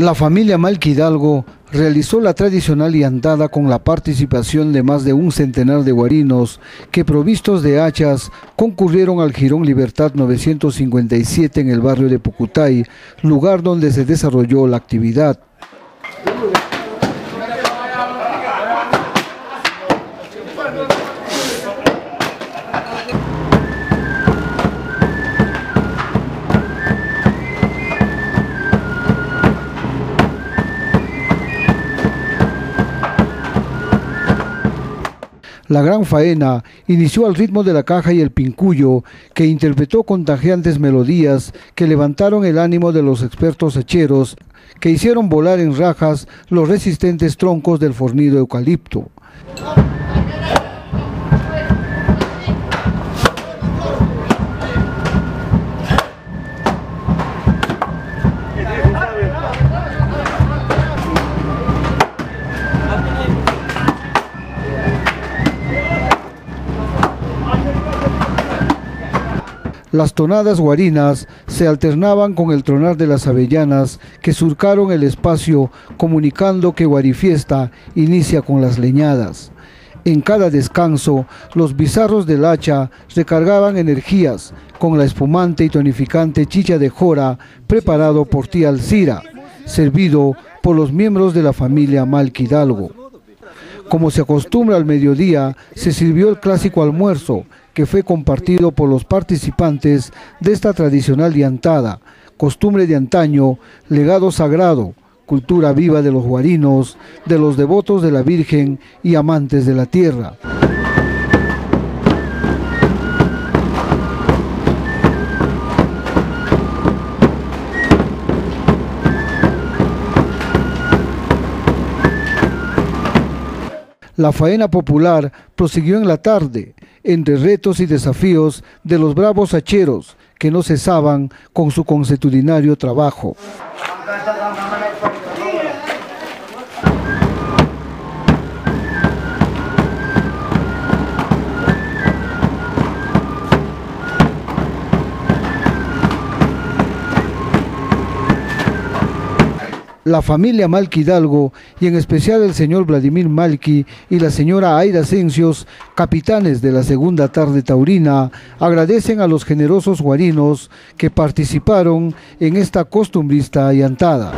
La familia Malquidalgo realizó la tradicional llantada con la participación de más de un centenar de guarinos que provistos de hachas concurrieron al Girón Libertad 957 en el barrio de Pucutay, lugar donde se desarrolló la actividad. La gran faena inició al ritmo de la caja y el pincuyo, que interpretó contagiantes melodías que levantaron el ánimo de los expertos hecheros, que hicieron volar en rajas los resistentes troncos del fornido eucalipto. Las tonadas guarinas se alternaban con el tronar de las avellanas que surcaron el espacio comunicando que Guarifiesta inicia con las leñadas. En cada descanso, los bizarros del hacha recargaban energías con la espumante y tonificante chicha de jora preparado por tía Alcira, servido por los miembros de la familia Malquidalgo. Como se acostumbra al mediodía, se sirvió el clásico almuerzo, que fue compartido por los participantes de esta tradicional diantada, costumbre de antaño, legado sagrado, cultura viva de los guarinos, de los devotos de la Virgen y amantes de la tierra. La faena popular prosiguió en la tarde, entre retos y desafíos de los bravos hacheros que no cesaban con su consuetudinario trabajo. La familia Malqui Hidalgo y en especial el señor Vladimir Malqui y la señora Aida Cencios, capitanes de la segunda tarde taurina, agradecen a los generosos guarinos que participaron en esta costumbrista llantada.